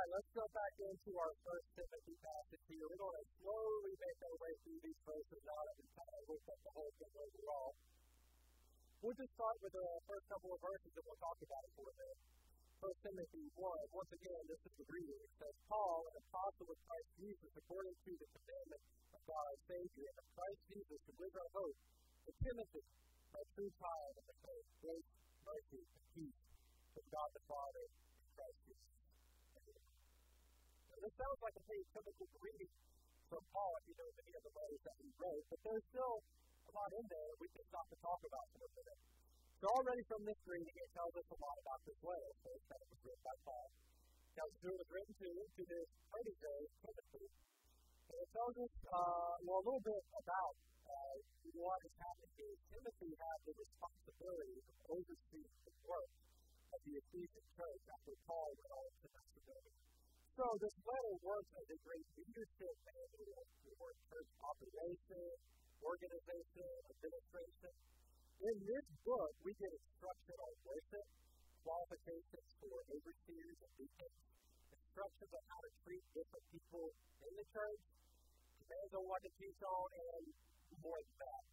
right, let's go back into our first Timothy passage here. We're going to slowly make our way through these verses now that we've kind of looked at the whole thing overall. We'll just start with the first couple of verses and we'll talk about it for a minute. First Timothy 1, once again, this is the reading. It says, Paul, an apostle of Christ Jesus, according to the commandment of God our Savior, and of Christ Jesus, who is our hope, to Timothy, my true child in the faith, grace, mercy, and peace from God the Father and Christ Jesus. This sounds like a pretty typical greeting from Paul if you know many of the letters that he wrote, but there's still a lot in there we can stop to talk about for a minute. So already from this greeting, it tells us a lot about this letter. First, that it was written by Paul. Who it was written to, to this protege, Timothy. And it tells us, uh, well, a little bit about uh, what is happening here. Timothy had the responsibility of overseeing the work of the Ephesian church after Paul went on to Macedonia. So this letter works as a great leadership manual for church operation, organization, administration. In this book, we get instruction on worship, qualifications for overseers and deacons, instructions on how to treat different people in the church, commands on what to teach on, and more than that.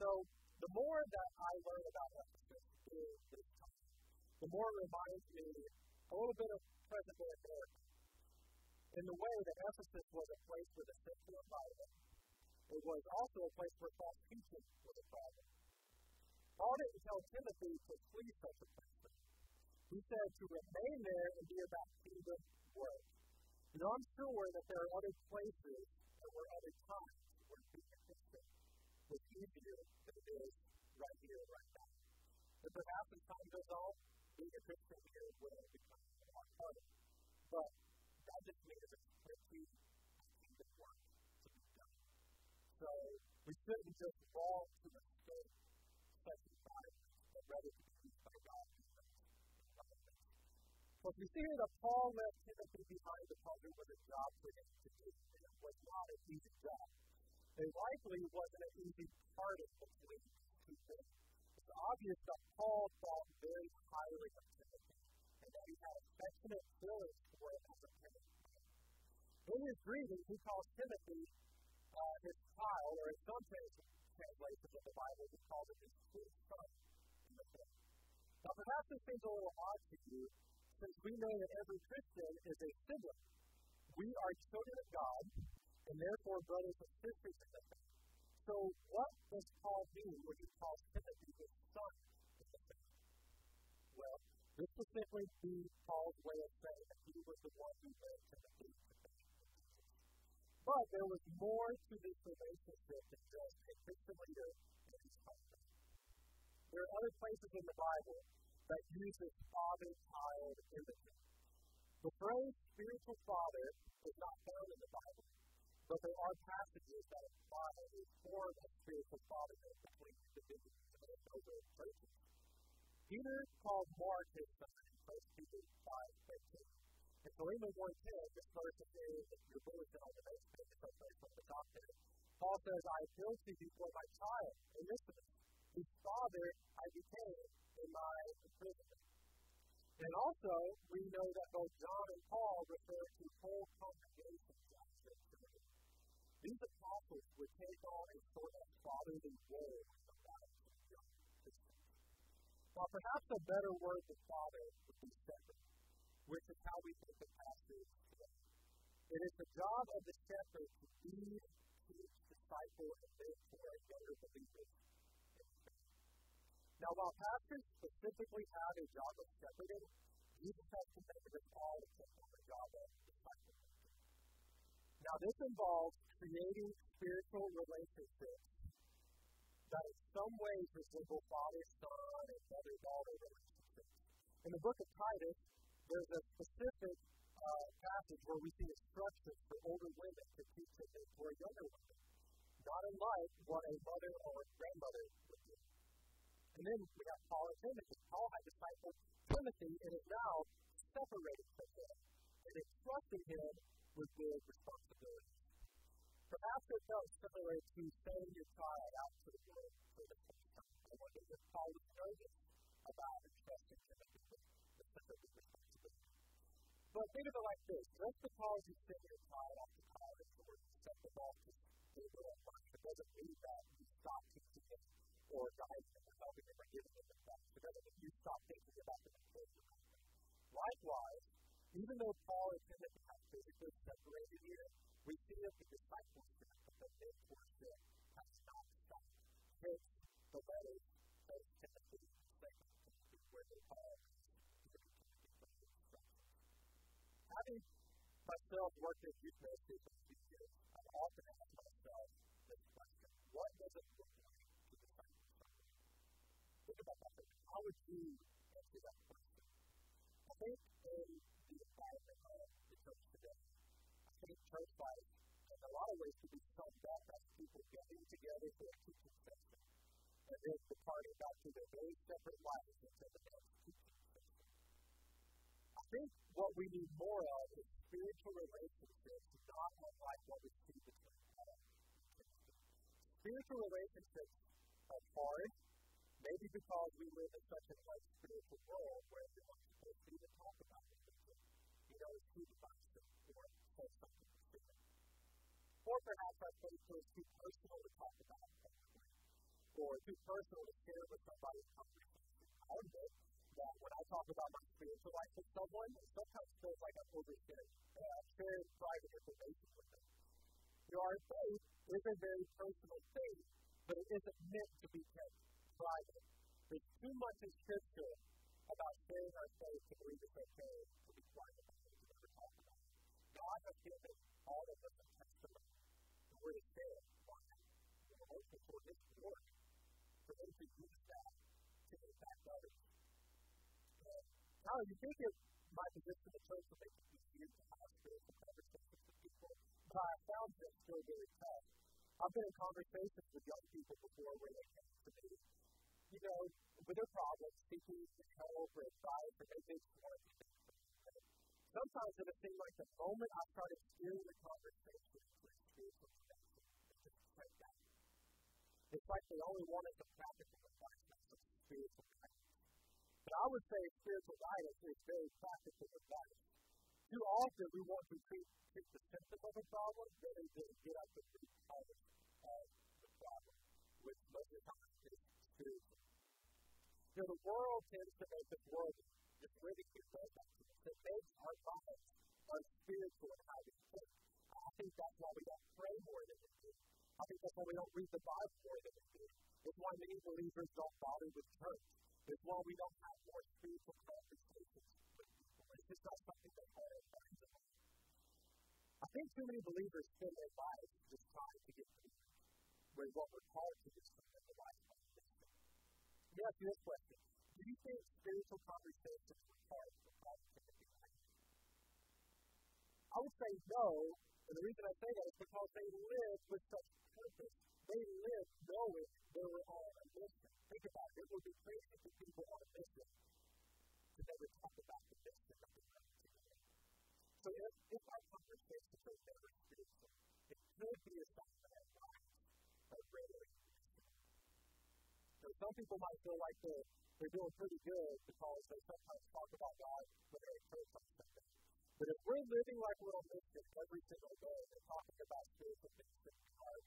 So the more that I learn about Ephesus in this time, the more it reminds me a little bit of present day. In the way that Ephesus was a place with a sexual environment, it was also a place where false teaching was a problem. Paul didn't tell Timothy to flee such a place. He said to remain there and be about kingdom work. Know, I'm sure that there are other places, there were other times where being a Christian was easier than it is right here, right now. And perhaps as time goes on, being a Christian here will become a lot harder. But that just means it's plenty of kingdom work to be done. So we shouldn't just fall to escape such environments, but rather be used by God so if you see here that Paul left Timothy behind because it was a job for him to do, and it was not an easy job. It likely wasn't an easy parting between these two things. It's obvious that Paul thought very highly of Timothy, that he had affectionate feelings for him as a parent. In his greeting, he calls Timothy uh, his child, or in some translations of the Bible, he calls him his true son. Now, perhaps this seems a little odd to you, since we know that every Christian is a sibling. We are children of God, and therefore brothers and sisters in the faith. So, what does Paul mean when he calls Timothy his son in the faith? Well, this would simply be Paul's way of saying that he was the one who led to faith. But there was more to this relationship than just a Christian leader and his husband. There are other places in the Bible that uses father child imagery. The. The phrase spiritual father is not found in the Bible, but there are passages that imply a form of spiritual fatherhood between individuals and over churches. Peter called Mark his son in 1 Peter 5 13. And so in the 110, this verse is your bulletin on the next page, it's right from the there. Paul says, I appeal to you for my child, Onesimus, whose father I became in my imprisonment. And also, we know that both John and Paul refer to whole congregations as Scripture. These apostles would take on a sort of fatherly role Now, perhaps a better word than father would be shepherd, which is how we think of pastors today. It is the job of the shepherd to lead, teach, disciple, and mentor younger believers now, while pastors specifically have a job of shepherding, Jesus has commanded us all to take on the job of discipleship. Now, this involves creating spiritual relationships that in some ways resemble father son and mother daughter relationships. In the book of Titus, there's a specific uh, passage where we see instructions for older women to teach and mentor younger women, not unlike what a mother or a grandmother would do. And then we got Paul and Timothy. Paul had discipled Timothy and is now separated from him and entrusting him with big responsibilities. Perhaps it felt similar to sending your child out to the world for the first time. I wonder if Paul was nervous about entrusting Timothy with the of responsibility. But think of it like this. Just because you send your child off to college or you send them off to school or lunch, it doesn't mean that you stop teaching them or guiding them or helping them or giving them advice. It doesn't mean you stop thinking about them and them. Likewise, even though Paul intended to have physically separated here, we see that the discipleship of the mentorship has not stopped. Hence, the letters of Timothy and Second Timothy, where they call having myself worked at youth ministry for a few years, I've often asked myself this question What does it look like to disciple somebody? Think about that. How would you answer that question? I think in the environment of the church today, I think church life, in a lot of ways, could be summed up as people getting together for a teaching session and then departing back to their very separate lives until the next teaching think what we need more of is spiritual relationships, not unlike what we see between Paul and Spiritual relationships are hard, maybe because we live in such a like spiritual world where everyone's supposed to even talk about religion. You know, it's too divisive or says something stupid. Or perhaps our faith is too personal to talk about publicly, or too personal to share with somebody conversation. I admit that when I talk about my spiritual life with someone, it sometimes feels like I'm oversharing, uh, sharing private information with them. You our faith is a very personal thing, but it isn't meant to be kept private. There's too much in Scripture about sharing our faith to believe it's okay to be quiet about it, to never talk about it. God has given all of us a testimony, and we're to share it. Why? We're hopeful for His work, for them to use that to impact others. Now, you think it my position in the church would make it to have spiritual conversations with people, but I found this still very tough. I've been in conversations with young people before where they came to me, you know, with their problems, seeking help or advice, or maybe they just want to be Sometimes it would seem like the moment I started steering the conversation to it just shut down. It's like they only wanted some practical advice, not some spiritual but I would say spiritual guidance is very practical advice. Too often we want to treat, treat the symptom of a problem rather than get at the root cause of the problem, which most of the time is spiritual. Know, the world tends to make us worldly. It's ridicule those actions. It makes our lives unspiritual in how we think. I think that's why we don't pray more than we do. I think that's why we don't read the Bible more than we do. It's why many believers don't bother with church is why we don't have more spiritual conversations with people. It's just not something that all kinds of I think too many believers spend their lives just trying to get the where what we're called to to live a life of. Let me ask you this question. Do you think spiritual conversations were hard for Paul to life? I would say no, and the reason I say that is because they lived with such purpose. They lived knowing they were on a mission. Think about it. It would be crazy for people on a mission to never talk about the mission that they're together. So if, if our conversations are never spiritual, it could be a sign that our lives are rarely so some people might feel like they're, they're doing pretty good because they sometimes talk about God when they're in church on Sunday. But if we're living like on mission every single day and talking about spiritual things that are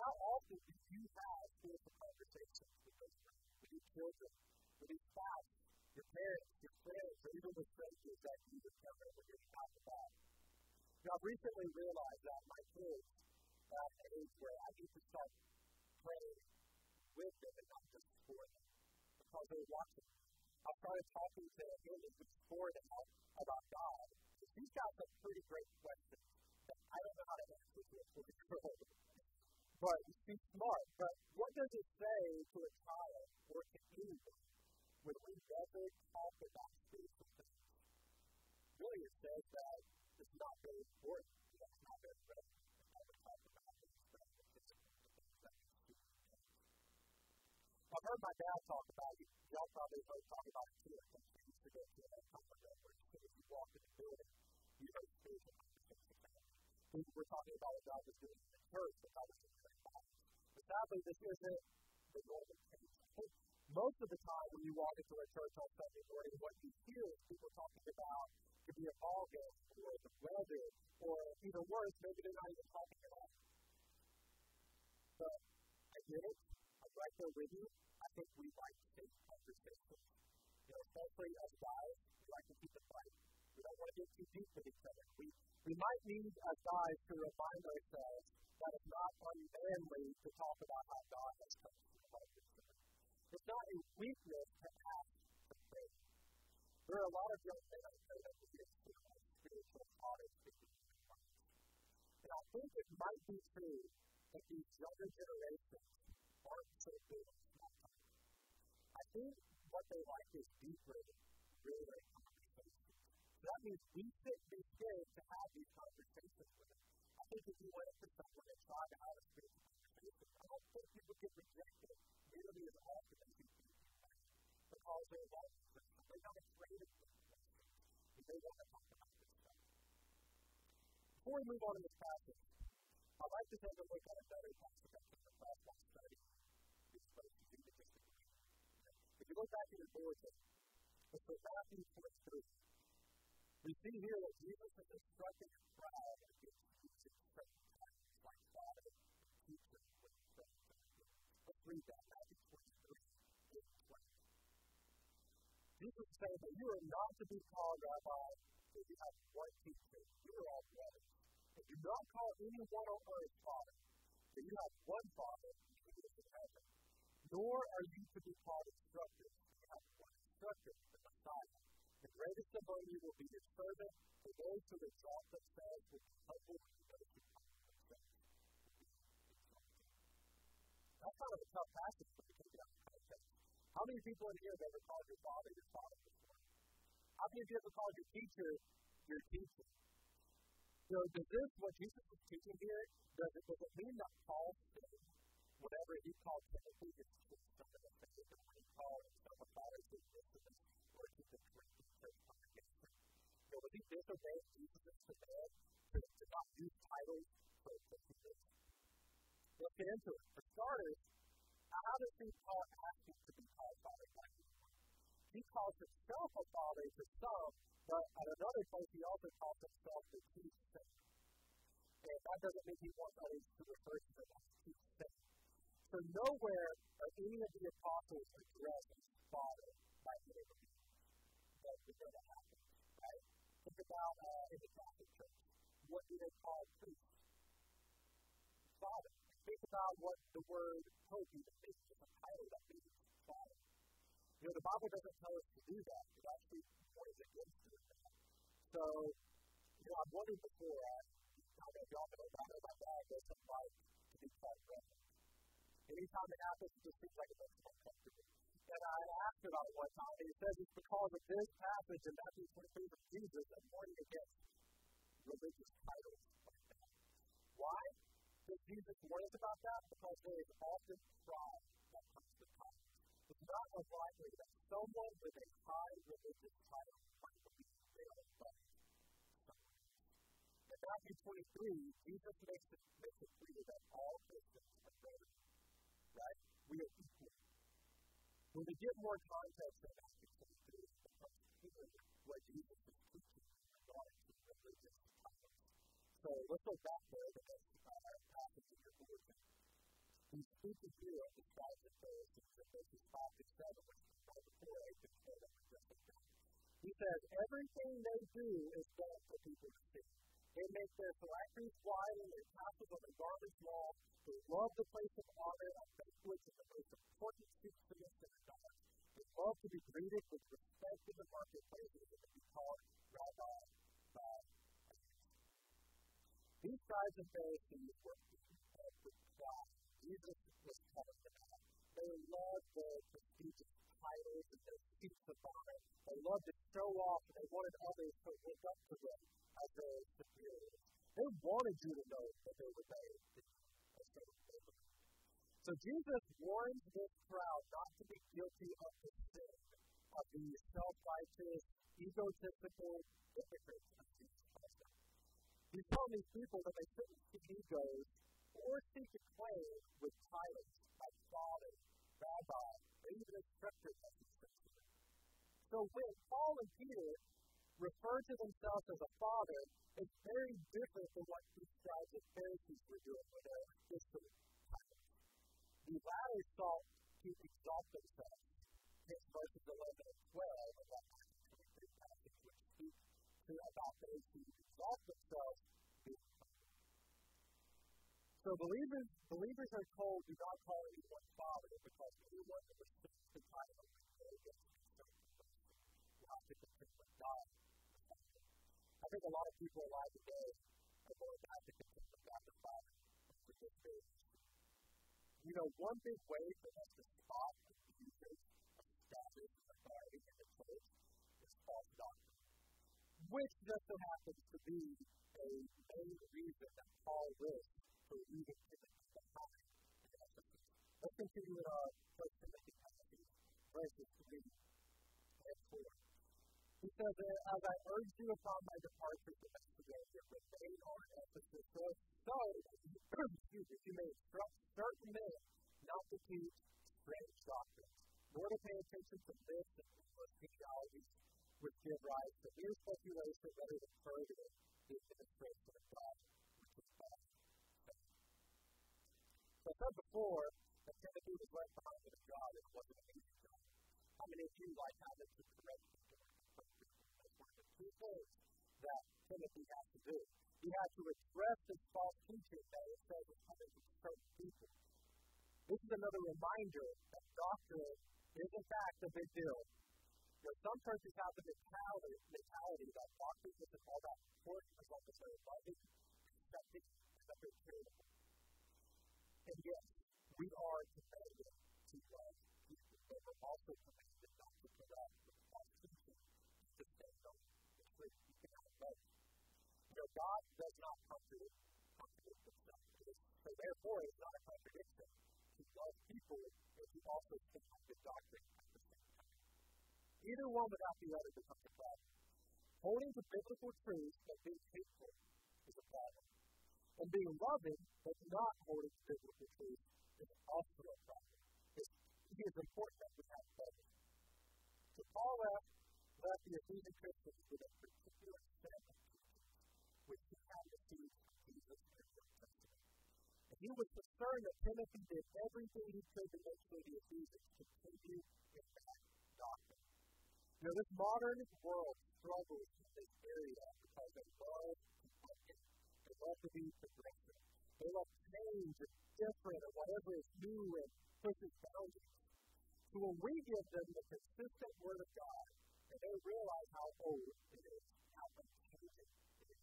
how often do you have spiritual conversations with those friends, with your children, with your spouse, your parents, your friends, or even with strangers that you encounter when you're out and about? Now, I've recently realized that my kids are at an age where I need to start praying with them and not just for them because they're watching. I started talking to him and for them about God. He's got some pretty great questions that I don't know how to answer to a 40 year. But she's smart. But what does it say to a child or to anyone when we never talk about spiritual things? Really, it says that it's not very important. It's not very relevant to never talk about these things. I've heard my dad talk about it. Y'all probably heard talk about it too. I think he used to go to a conference where as soon as you walk in the building, you heard spiritual conversations. We were talking about what God was doing in the church, but God was doing sadly, this isn't the normal case. Most of the time, when you walk into a church on Sunday morning, what you hear is people talking about could be a ball game or the weather, or even worse, maybe they're not even talking at all. But I get it. Right there with you. I think we like safe conversations. You know, especially as guys, we like to keep it light. We don't want to get too deep with each other. We, we might need as guys to remind ourselves that it's not unmanly to talk about how God has come to love It's not a weakness to ask for faith. There are a lot of young men out there that need spiritual audits And I think it might be true that these younger generations talk. I think what they like is deeper, really, conversations. So that means we shouldn't be to have these conversations with them. I think if you went to someone and tried to have a spiritual conversation, I don't think you would get rejected nearly as often as you do because they're like, they're not afraid of this. They want to talk about this stuff. Before we move on to this passage, I'd like to take a look at another passage while studying these places in the district. If you look back in your bulletin, it's from Matthew 23. We see here that Jesus is instructing a crowd against using certain titles like father teacher with titles. Let's read that, Matthew 23, 20. Jesus is that you are not to be called rabbi if you have one teacher. You are all brothers. And do not call anyone on earth father, for you have one father who is in heaven. Nor are you to be called instructors, you have one instructor, the Messiah. The greatest among you will be your servant, and those who exalt themselves will be humbled, and those who humble themselves will be exalted. That's kind of a tough passage for you to get out of context. How many people in here have ever called your father your father before? How many of you ever called your teacher your teacher? So does this, what Jesus is teaching here, does it, does it mean that Paul said whatever he called Timothy is just something that's been when he called himself a father to or to the Corinthian church congregation? So was he disobeying Jesus' command to, to not use titles for the Let's get into it. For starters, how does he call asking to be called father? He calls himself a father to some, but at another place, he also calls himself the chief saint. And that doesn't mean he wants others to refer to him as chief saint. So nowhere are any of the apostles addressed father by them. That's going to happen, right? Think about uh, in the Catholic Church. What do they call priests? Father. Think about what the word pope means. It's a title that means father. You know, the Bible doesn't tell us to do that. It actually warns against doing that. So, you know, I've wondered before, I, I don't know if y'all know, know my dad doesn't like to be called. Anytime it happens, it just seems like it uncomfortable. And I asked about it one time, and he says it's because of this passage in Matthew 23 of Jesus that warning against religious titles like that. Why does Jesus warn us about that? Because there is often pride that comes with titles. It's not unlikely that someone with a high religious title might believe they are above. In Matthew 23, Jesus makes it, makes it clear that all Christians are brothers. Right? We are equal. When we get more context in Matthew 23, it becomes clear what Jesus is teaching regarding to religious. So let's go back there to this uh, passage in your bulletin. He's speaking here of the scribes and Pharisees in verses 5 to 7, which is right before I can them addressing them. He says, Everything they do is done for people to see. They make their phylacteries wide and their tassels on the garments long. They love the place of honor at banquets and the most important seats in the synagogue. They love to be greeted with respect in the marketplaces and to be called rabbi by These scribes and Pharisees were with pride Jesus was telling them about. They loved their prestigious titles and their seats of honor. They loved to show off and they wanted others to look up to them as their superiors. They wanted you to know that they were were So Jesus warns this crowd not to be guilty of the sin of the self-righteous, egotistical hypocrites. He's telling these people that they shouldn't see egos or seek acclaim with titles like father, rabbi, or even as he. So when Paul and Peter refer to themselves as a father is very different from what these scribes and Pharisees were doing with their titles. The latter sought to exalt themselves. Hence verses 11 and 12 of that Matthew 23 passage, which speak to about those who exalt themselves So believers, believers are told do not call anyone father because anyone who receives the title will God. I think a lot of people alive today are going back to God the Father for this You know, one big way for us to spot abusers of status authority in the church is false doctrine, which just so happens to be a main reason that Paul lists for leaving Timothy behind in. Let's continue in our First Timothy passage, verses 3 and 4. He says, uh, As I urge you upon my departure from Macedonia, remain on Ephesus, so, me, you may instruct certain men not to teach strange doctrines, nor to pay attention to myths and endless genealogies which give rise to mere speculation rather than further the administration of God. So I said before that Timothy was left behind a job and it wasn't an easy job. How many of you like having to correct people? The two things that Timothy has to do. He has to address this false teaching that it says is coming from certain people. This is another reminder that doctrine is in fact a big deal. You know, some churches have the mentality, mentality that doctrine isn't all that important as long as they're loving, accepting, and that they're charitable. And yes, we are commanded to love people, but we're also commanded not to put up with to stand on. You cannot love. You know, God does not contradict, contradict himself. So therefore, it's not a contradiction to love people and to also stand on the doctrine at the same time. Either one without the other becomes a problem. Holding to biblical truth but being hateful is a problem. And being loving but not holding to biblical truth is also a problem. It's, it is important that we have both. So Paul left, left the Ephesian Christians with a particular set of teachings which he had received from Jesus in the New Testament. And he was concerned that Timothy did everything he could to make sure the Ephesians continue in that doctrine. You this modern world struggles in this area because they love to They love to be progressive. They love change and different and whatever is new and pushes boundaries. So when we give them the consistent Word of God, and they realize how old it is, how unchanging it is,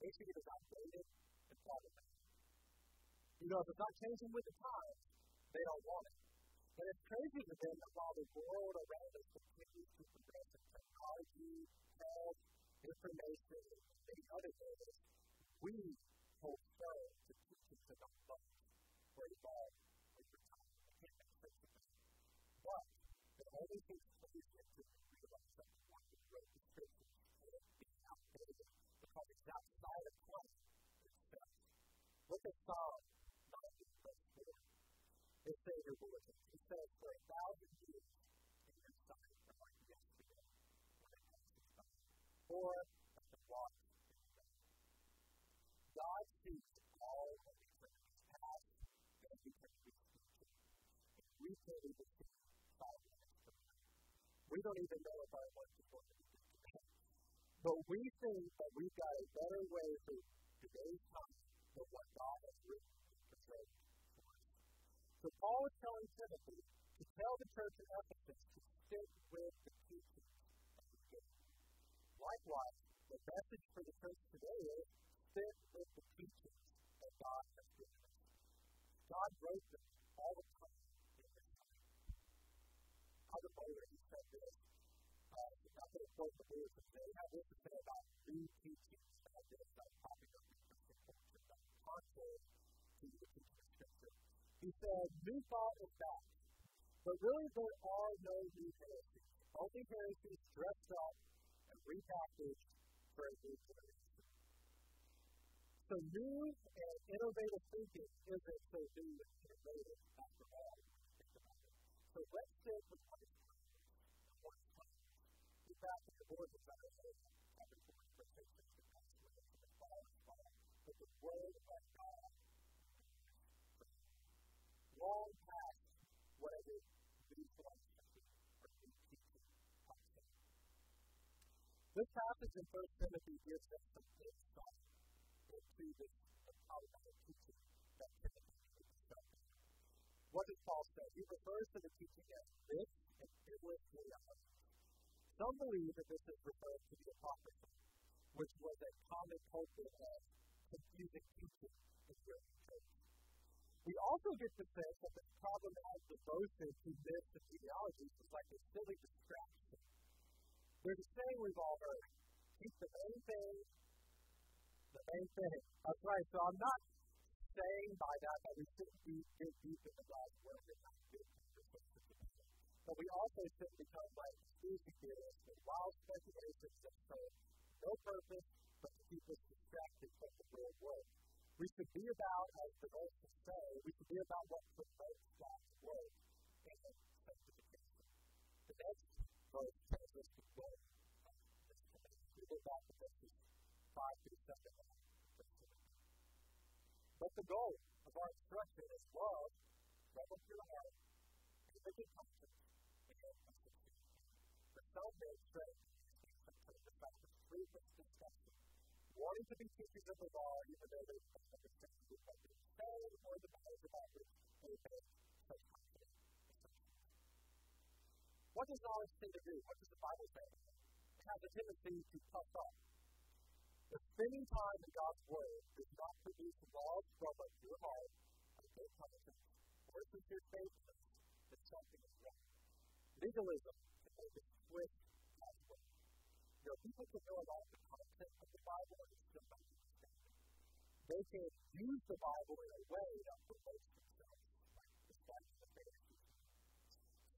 they see it as outdated and problematic. You know, if it's not changing with the times, they don't want it. But it's crazy to them that while the world around us continues to progress in technology, health, information, and many other areas, we hold firm to teachings that don't or evolve over time. I can't make sense of that. But the only thing solution to realize that we want to wrote the scriptures and it being because it's outside of Christ itself. Look at Psalm 90, verse 4. It says here, it says, for a thousand years in your sight are like yesterday when it passes by. Or as the waters God sees all of eternity's past and eternity's future. And we can't even see five minutes from now. We don't even know if our work is going to be. But we think that we've got a better way for today's time than what God has written and us. So Paul is telling Timothy to tell the church in Ephesus to stick with the teachings of the given. Likewise, the message for the church today is fit with the teachings that God has given us. God wrote them all the time in His time. Albert Mohler, he said this. Uh, not to quote the this is say about teachings that have Christian culture that contrary to the teaching of Scripture. He said, New thought is back. But really, there are no new heresies. Only heresies dressed up and repackaged for a new generation. So new and innovative thinking isn't so new and innovative after all. So let's with is is fact that the Lord is better than chapter 4, verse 6, the the But the Word of God long past whatever these or This passage in 1 Timothy gives us some insight into this apologetic teaching that Timothy is. What does Paul say? He refers to the teaching as this and endless reality. Some believe that this is referred to the Apocrypha, which was a common culprit of confusing teaching in the early church. We also get the sense that this problem of devotion to myths and genealogies is like a silly distraction. There's a saying we've all heard keep the main thing the main thing. That's right. So I'm not saying by that that we shouldn't be dig deep into God's word and not give conversations But we also shouldn't become like conspiracy theorists and wild speculations that serve no purpose but to keep us distracted from the real world. We should be about, as the verses say, we should be about what promotes God's word and sanctification. The next verse tells us the uh, this command. We look back to verses 5 through 7. But the goal of our instruction is love, love of your heart, and a good conscience, wanting to be teachers of the law, even though they don't understand what or the they confident. What does knowledge tend to do? What does the Bible say? It has a tendency to puff up. But spending time in God's Word does not produce laws from a pure heart, a good conscience, or sincere faithfulness that something is wrong. Legalism make us twist God's You know, people can know about the content of the Bible and still not. They can use the Bible in a way that promotes themselves, like the the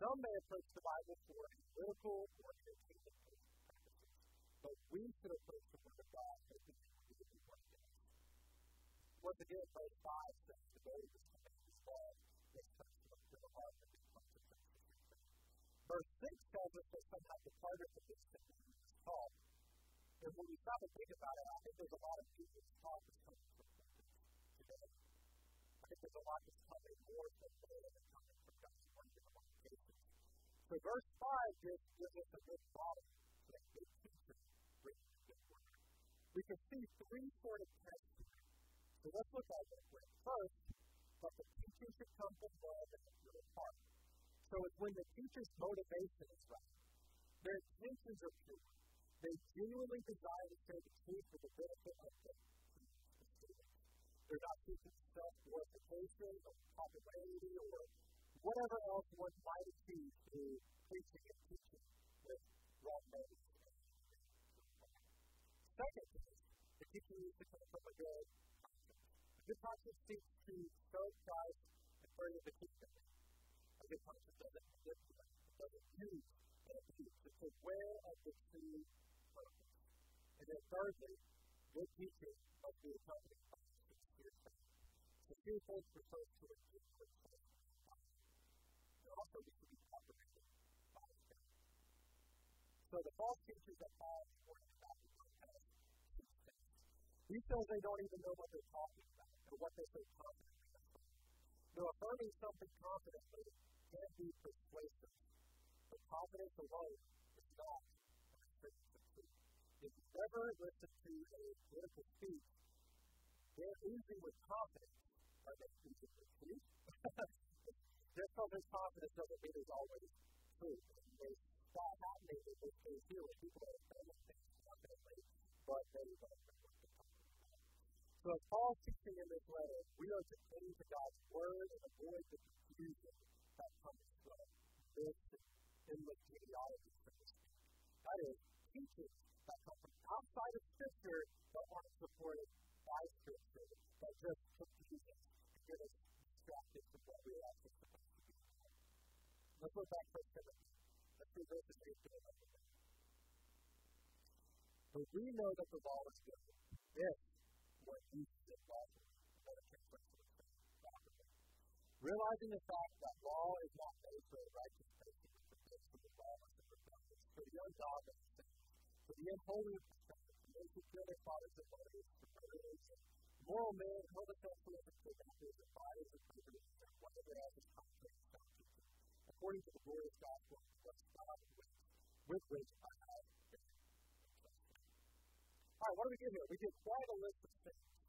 Some may approach the Bible for political or entertainment purposes, but we should approach the Word of God as we do the Word of Once again, verse 5 says the goal of this command is love, this principle to the heart of the. Verse 6 tells us that somehow the target of this command talk. And when we stop and think about it, I think there's a lot of people's talk that's coming from today. I think there's a lot that's coming more from today than coming from God's word in a lot of cases. So verse 5 gives, gives us a good model a good teacher bringing a good word. We can see three sort of tests. So let's look at them. First, that the teaching should come from love and a pure heart. So it's when the teacher's motivation is right. Their intentions are pure they genuinely desire to say the truth for the benefit of the. They're not seeking self-glorification or popularity or whatever else one might achieve through preaching and teaching with wrong motives. Second the teaching needs to come from a good conscience. A good conscience seeks to show Christ and further the kingdom. Use and abuse. It's aware of the true purpose. And then thirdly, good teaching must be accompanied by sincere faith. Sincere faith refers to a genuine faith. And also, we should be by faith. So the false teachers that Paul is warning about the things. He they don't even know what they're talking about or what they say confidently. Now, affirming something confidently can be persuasive, but confidence alone is not if you ever listen to a political speech, they're oozing with confidence. Are they oozing with truth? So there's confidence doesn't mean it's always true. There's that happening in this here where people are saying things confidently, but they don't know what they're talking about. So Paul's teaching in this letter, we are to cling to God's word and avoid the confusion that comes from this genealogy, so to speak. That is, teaching that come from outside of Scripture but aren't supported by Scripture, that just confuse us and get us distracted from what we are supposed to be. Let's look back a Timothy. Let's read verses 8 to 11. But we know that the law is good if one uses it lawfully. Another translation would say properly. Realizing the fact that law is not made for a righteous person, but for those who are lawless and rebellious, for the ungodly, For the unholy perspective, those who kill their fathers and mothers, the murderers, moral men, homosexuals, and kidnappers, and buyers and prisoners, and whatever else is contrary to salvation, according to the glorious gospel Christ God with, with which I have been entrusted. All right, what do we get here? We get quite a list of things.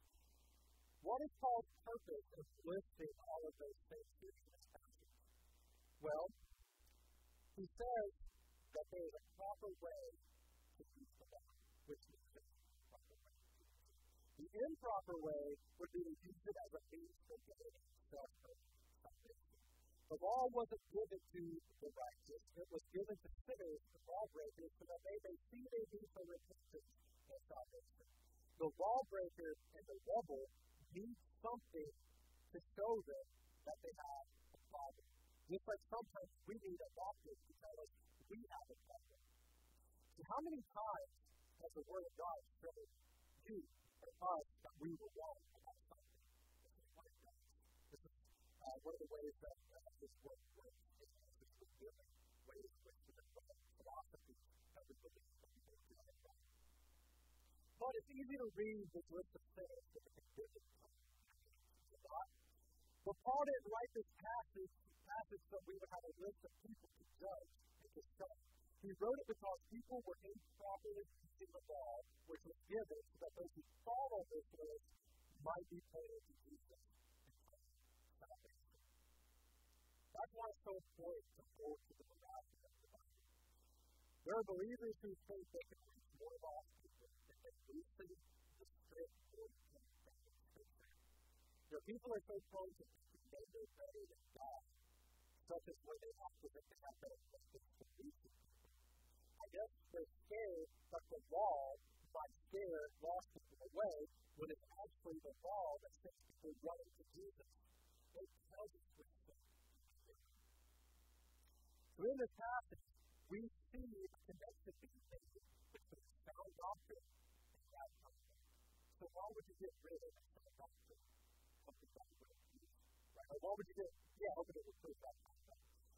What is Paul's purpose in listing all of those things here in this passage? Well, he says that there is a proper way to use the law, which means a proper way to. The improper way would be to use it as a means for getting self-salvation. The law wasn't given to the righteous, it was given to sinners, the lawbreakers, so that they may see their need for repentance and salvation. The lawbreaker and the rebel need something to show them that they have a problem. Just like sometimes we need a doctor to tell us we have a problem. So how many times has the Word of God shown you or us that we were wrong about something? This is what it does. This is uh, one of the ways that uh, this work works. It is revealing ways in which the different that we believe that we will do it right. But it's easy to read this list of convicted but Paul didn't write this passage, passage so we would have a list of people to judge and to study. He wrote it because people were improperly teaching the law, which was given so that those who follow this list might be pointed to Jesus. That's why it's so important to hold to the veracity of the Bible. There are believers who think they can reach more lost if they the you know, people are so prone to thinking they're better than God, such as where they have to they have better methods to. I guess they're scared that the law might scare lost people away when it's actually the law that sends people running to Jesus. It tells us which thing So in this passage, we see connection being made between sound doctrine and bad. So why would you get rid of sound doctrine? Right? Or what would you do? Yeah, open it with proof that.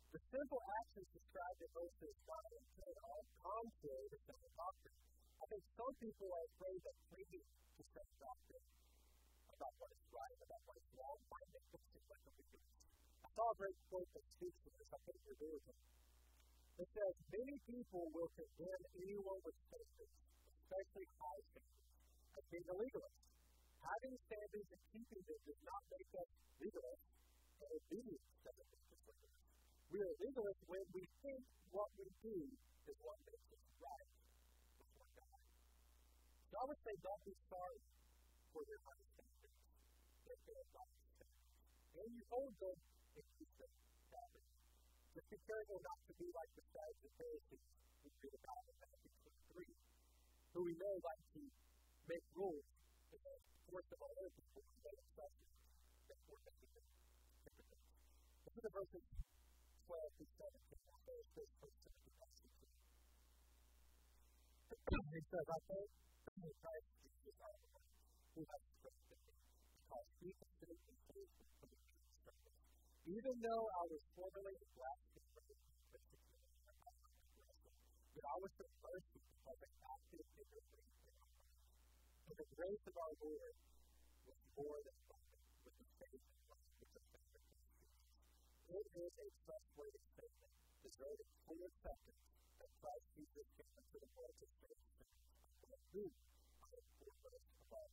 The simple actions described in verses 9 and 10 are contrary to sound doctrine. I think some people are afraid that clinging to sound doctrine about what is right, about what is wrong, might make them seem like a weakness. I saw a great quote that speaks to this. I think you're doing it. It says, Many people will condemn anyone with standards, especially high standards, as being a legalist. Having standards and keeping them does not make us legalists, but obedience doesn't legalists. We are legalists when we think what we do is what makes us right before God. So I would say don't be sorry for your high standards are not standards. And you hold them them properly. Just be careful not to be like the Pharisees who read about in Matthew 23, who we know like to make rules force of other people to make expressions that were making them hypocrites. Listen to verses 12 through 17. I'll say this first to the passage. He says, I thank Christ Jesus our Lord, who has strengthened me, because he considered me faithful for the king's service. Even though I was formerly a blasphemer and persecuted and I was but I was shown mercy because I acted in your faith for the grace of our Lord was more than abundant with the faith and love which are in. It is a trustworthy statement, deserving full acceptance that Christ Jesus came into the world to save sinners, whom I am foremost above.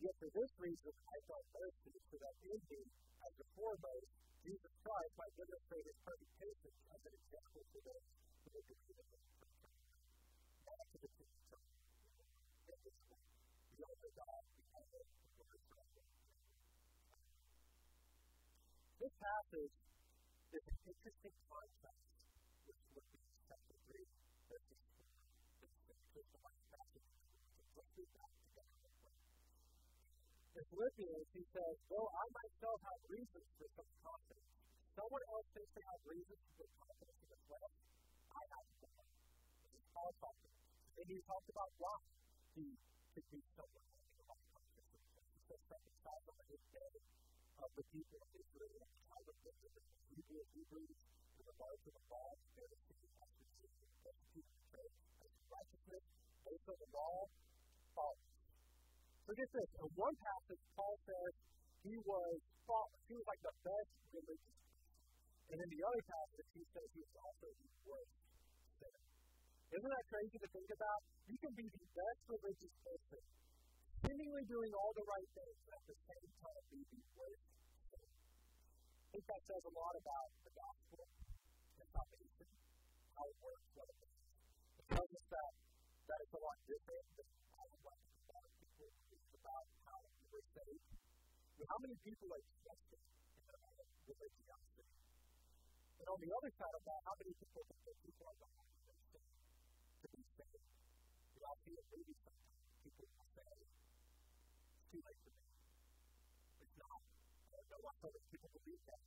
Yet for this reason I felt mercy, so that in me, as the foremost, Jesus Christ might demonstrate his perfect patience as an example for those who will believe in him this passage is an interesting contrast with Philippians chapter 3, verses 4 and 6. the last passage let's read that together In Philippians, he says, Though I myself have reasons for such confidence, someone else thinks they have reasons for confidence in the flesh, I have none. This is Paul talking. And he talked about why he could be someone having a life consciousness. He says, reconcile on his of the people of Israel at the time of the Hebrew of Hebrews regard to the law, Pharisees, as perceived, persecuted, betrayed, as righteousness, based on the law, faultless. So get this. In one passage, Paul says he was faultless. He was like the best religious person. And in the other passage, he says he was also the worst sinner. Isn't that crazy to think about? You can be the best religious person, seemingly doing all the right things, but at the same time be the worst. I think that says a lot about the gospel and salvation, how it works, what it means. It tells us that, that it's a lot different than I would like to about people think about how we were saved. I how many people are trusting in their own religiosity? And on the other side of that, how many people think that people are saved We all see it maybe sometimes. People say, it's too late for me. It's not. I don't know why other people believe that.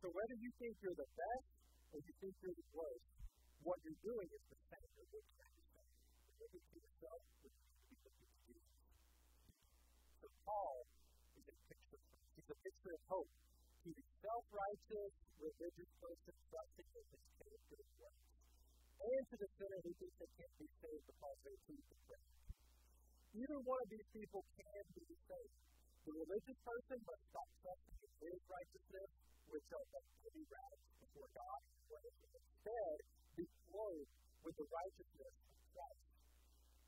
So whether you think you're the best or you think you're the worst, what you're doing is the same. You're looking at yourself. You're looking to yourself, which is to be looking to Jesus. So Paul is a picture. He's a picture of hope. He's a self-righteous, religious person trusting in his character and works. And to the sinner who thinks they can't be saved because they're too depraved. Either one of these people can be saved. The religious person must stop trusting in his righteousness, which are the petty rags before God, and instead be clothed with the righteousness of Christ.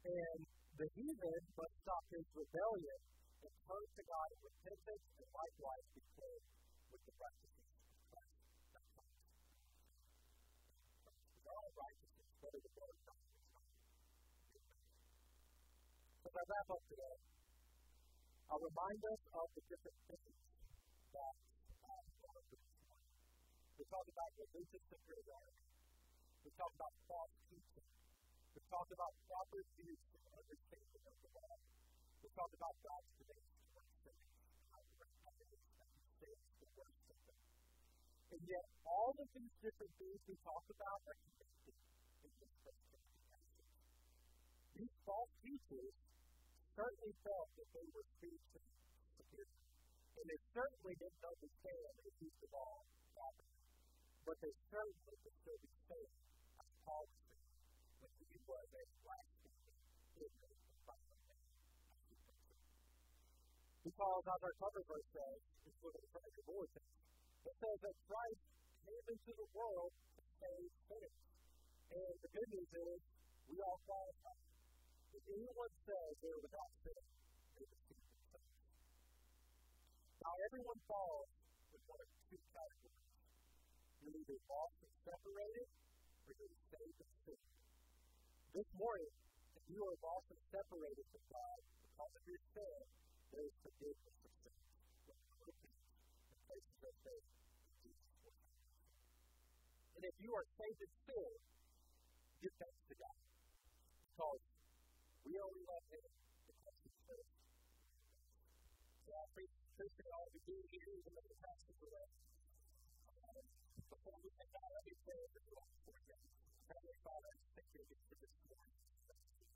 And the heathen must stop his rebellion and turn to God in repentance and likewise be clothed with the righteousness of Christ. That's Christ. All righteousness, whether the word of God is not. So as I wrap up today, I'll remind us of the different things that um, we talked about religious superiority. We talked about false teaching. We talked about proper use and understanding of the law. We talked about God's grace towards sinners and how recognize that saves the worst of them. And yet, all of these different things we talked about are connected in this first. These false teachers certainly felt that they were spiritually superior. And they certainly didn't understand the use of all properly. But they certainly could still be saved, as Paul was saying, when he was a blaspheming, ignorant, and violent man, he puts it. Because, as our cover verse says, it's what the front of bulletin, it says that Christ came into the world to save sinners. And the good news is, we all qualify. If anyone says they're without sin, they deceive themselves. Now, everyone falls in one of two categories. You're either lost and separated, or you're saved and saved. This morning, if you are lost and separated from God because of your sin, there is forgiveness of sins. When you repent and place your faith in Jesus Christ. And if you are saved and filled, give thanks to God. Because We only love Him because He's good. So I pray that all the good years and the passes away. Before we take out, let me pray that you all for you. Heavenly Father, I thank you again for this morning.